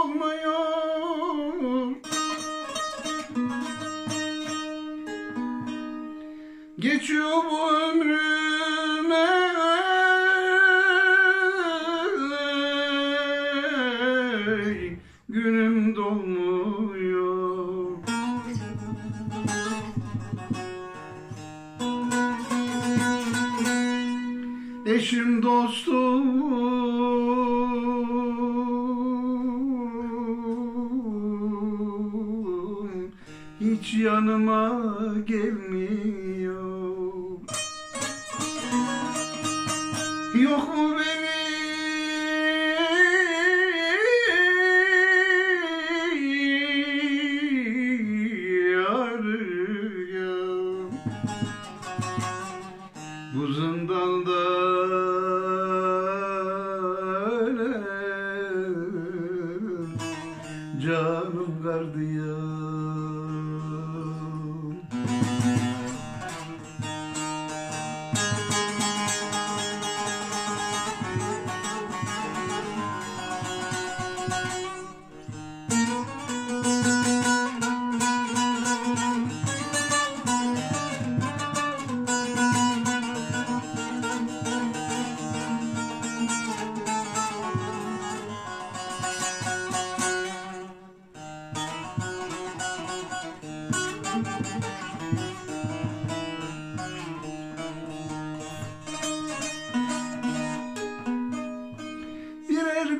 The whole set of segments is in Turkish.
hiç dolmuyor Geçiyor bu ömrüme. Günüm dolmuyor. Eşim dostum Yanıma gelmiyor. Yok mu beni? Arayan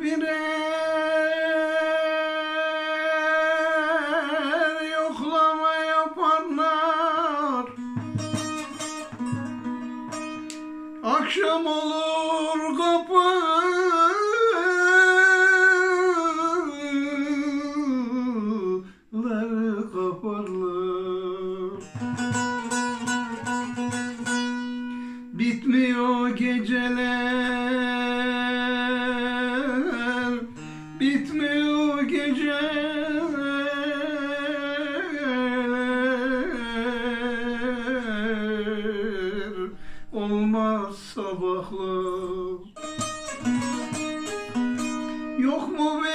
birer yoklama yaparlar Akşam olur sabahlar. Yok mu beni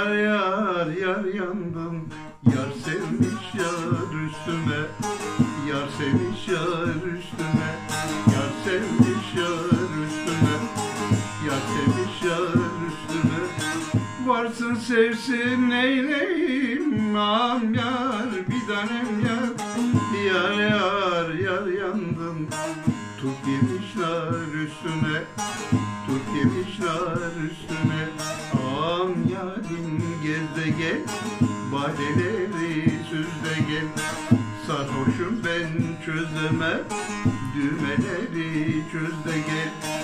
Yar yar yar yandım. Yar sevmiş yar üstüme. Yar sevmiş yar üstüme. Yar sevmiş yar üstüme. Yar sevmiş yar üstüme. Varsın sevsin neyleyim? Am yar bir tanem yar. Yar yar yar yandım. Tut yemişler üstüne Yemişler üstüne. Am yarim gel de gel Badeleri süz de gel. Sarhoşum ben çözemem Düğmeleri çöz de gel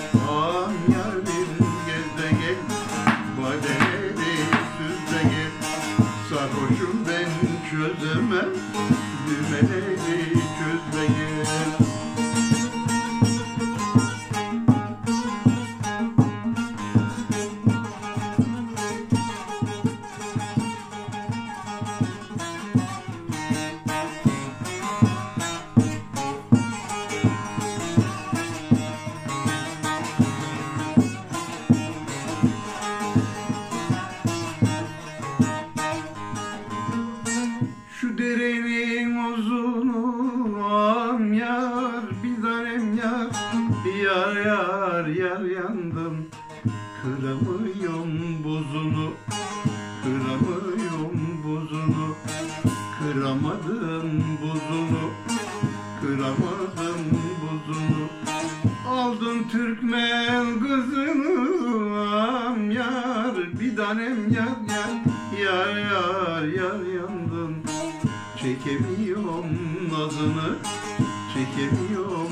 Şu derenin uzunu am yar bidarem yar Yar yar yar yandım. Kıramıyorum buzunu Kıramıyorum buzunu Kıramadım buzunu Kıramadım buzunu. Aldım Türkmen kızını Am yar bir tanem yar yar Yar yar yar Çekemiyorum nazını Çekemiyorum